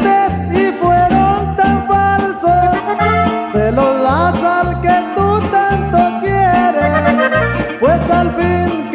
y fueron tan falsos. Se los das al que tú tanto quieres, pues al fin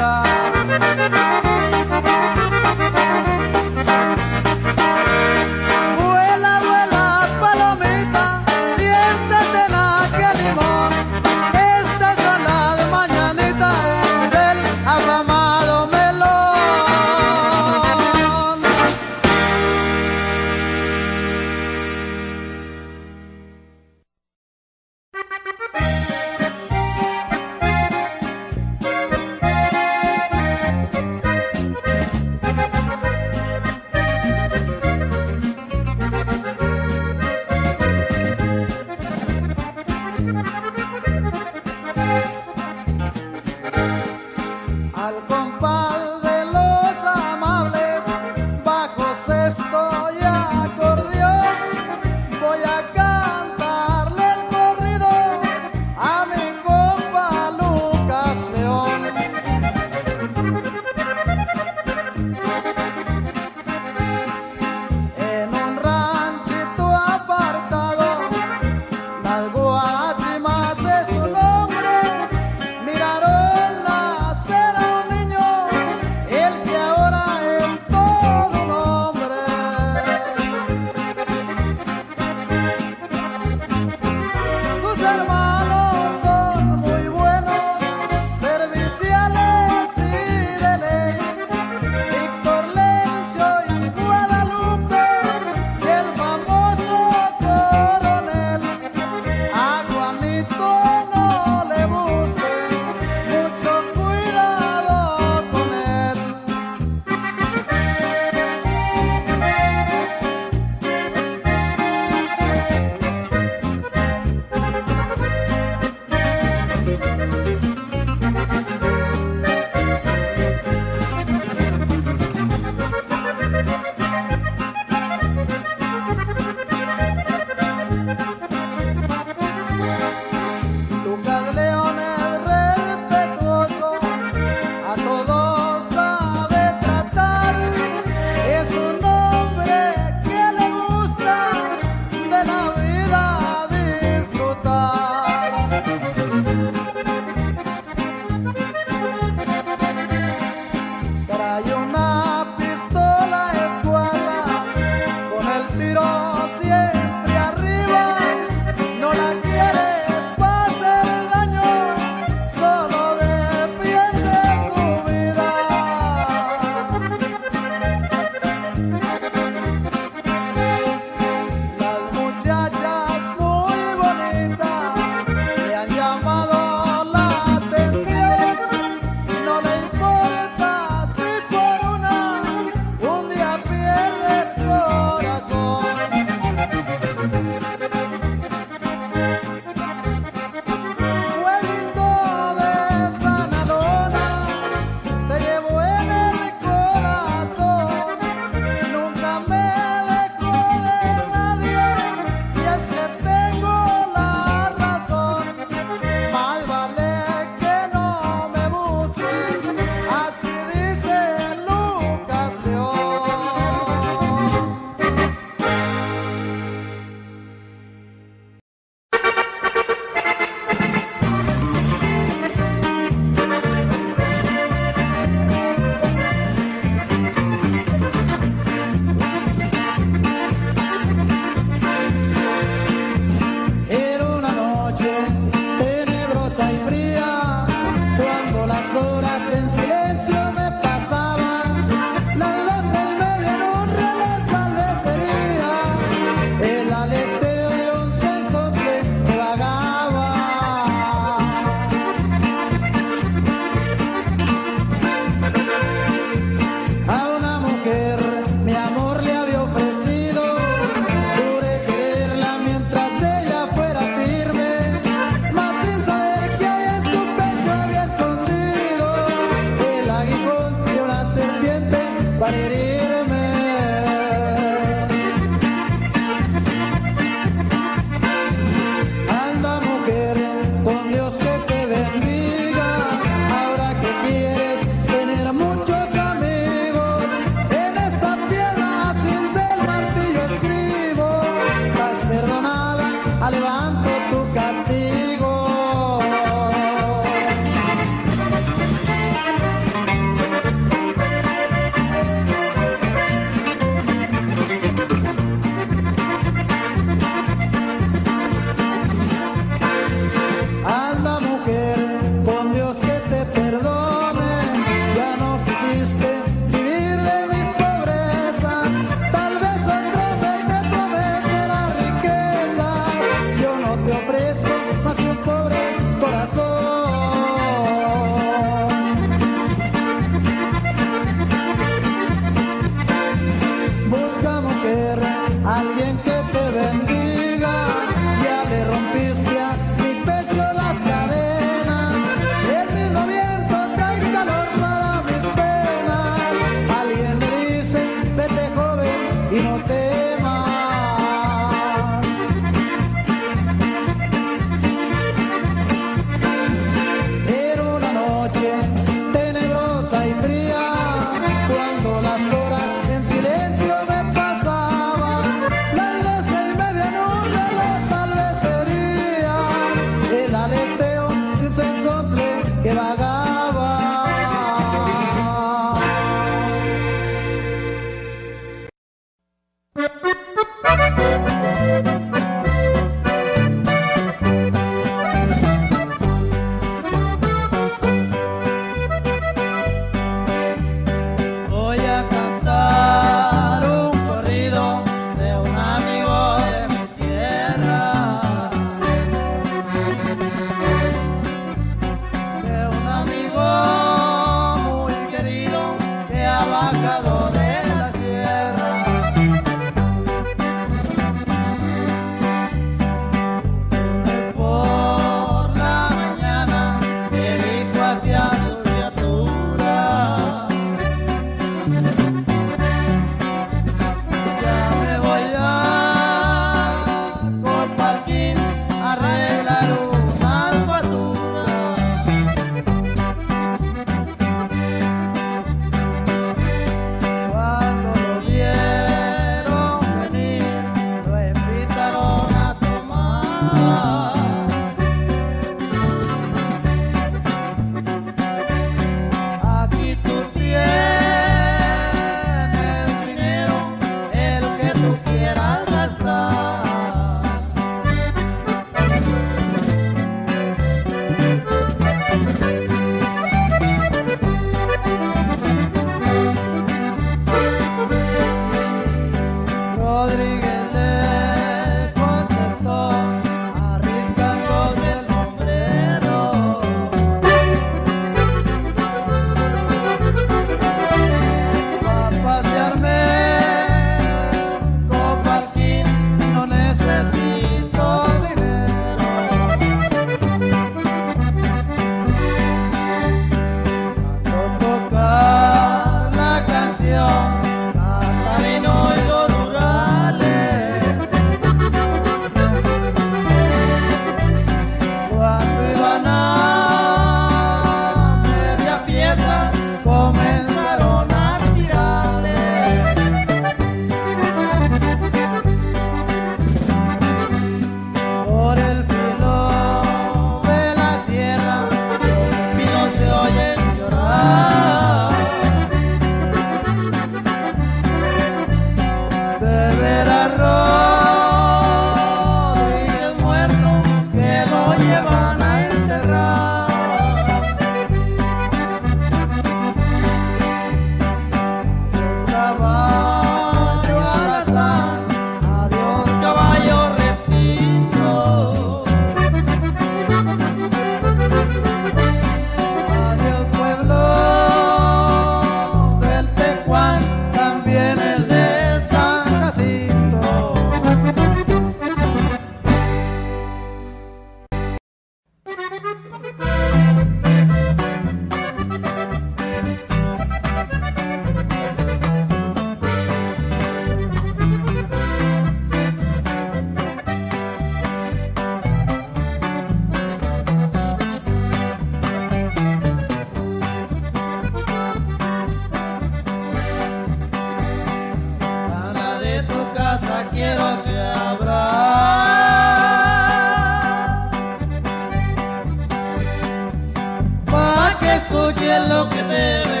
es lo que debe.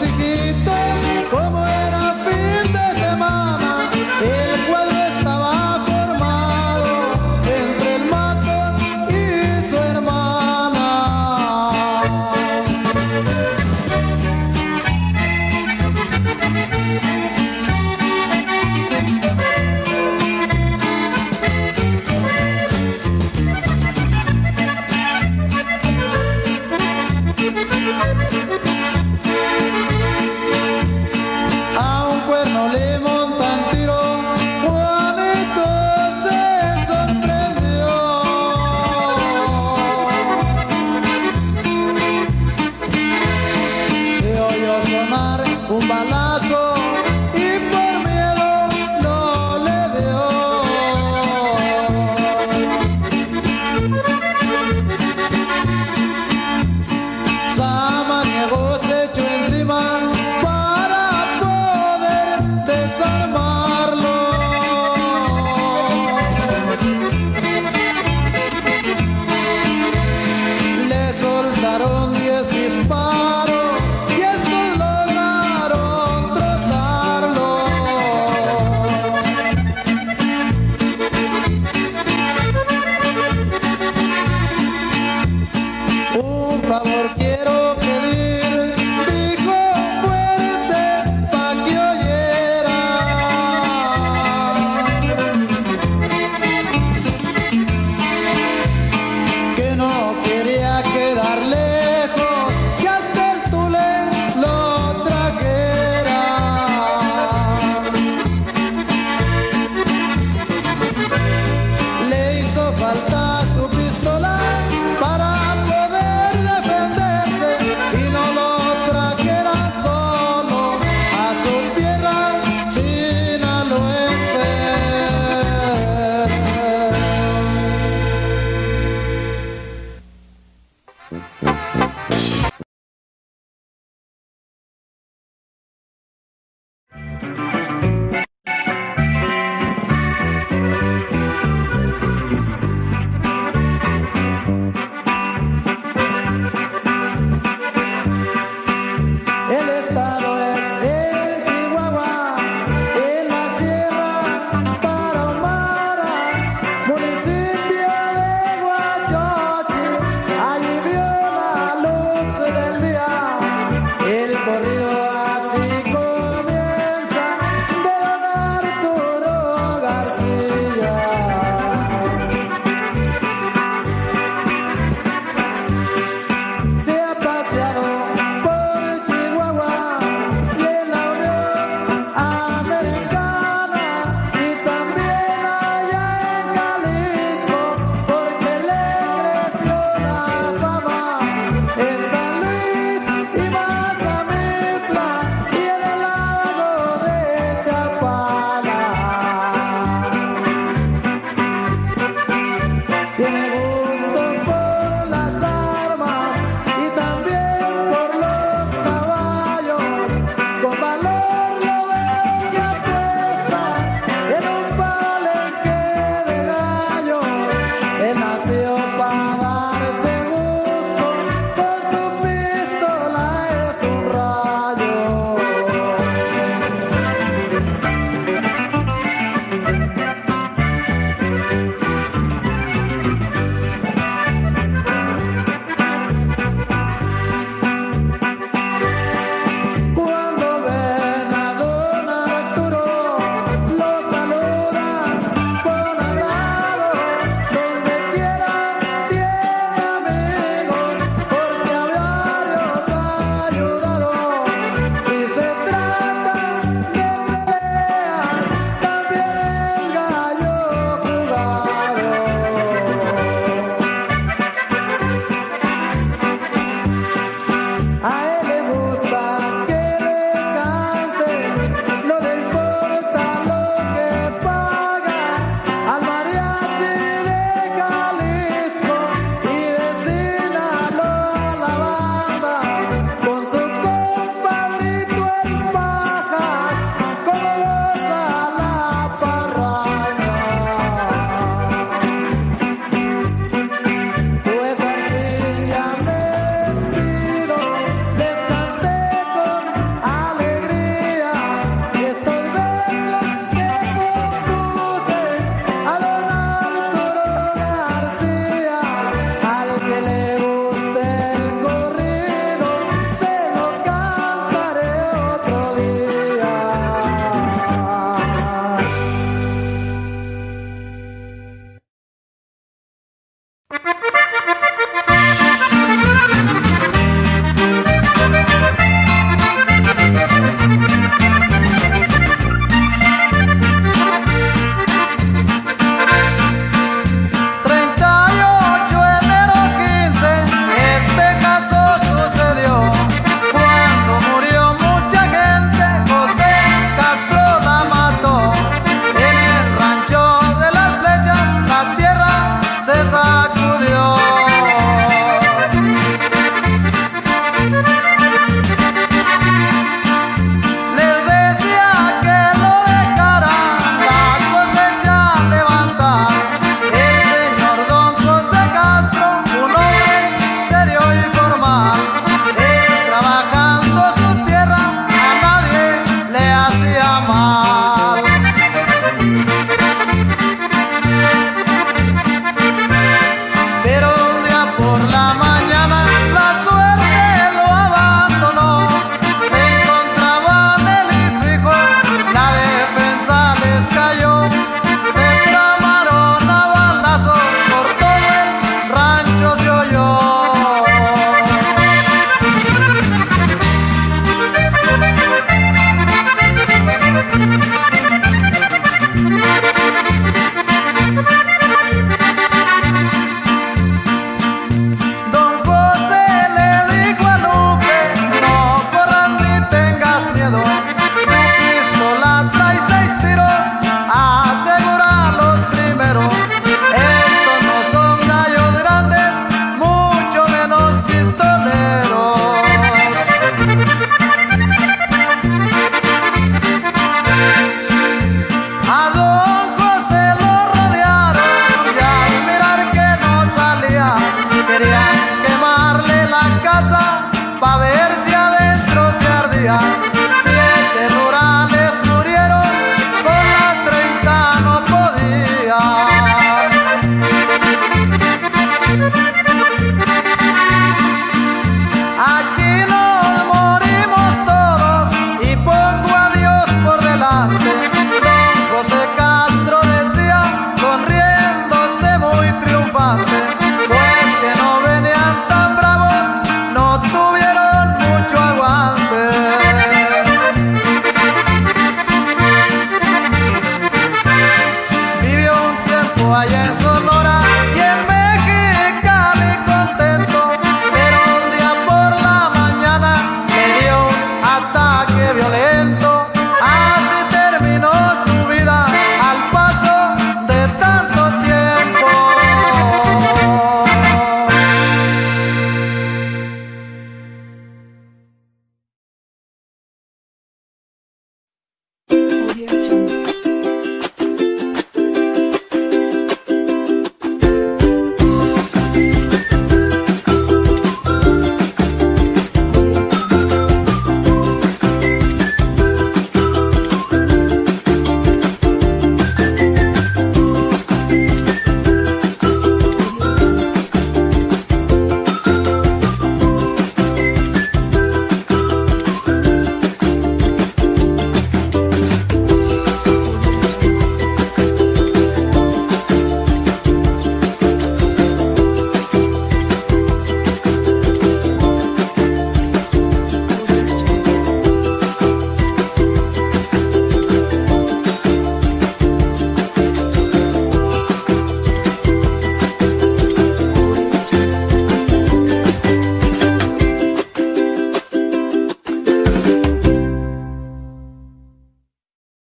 chiquito.